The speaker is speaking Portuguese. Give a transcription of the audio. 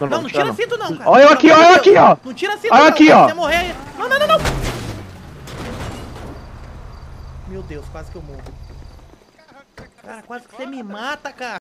Não, não, não tira cinto não, cara. Olha eu aqui, olha eu aqui, ó. Não tira cinto Olha não, aqui, ó. Você morrer aí. Não, não, não, não. Meu Deus, quase que eu morro. Cara, quase que você me mata, cara.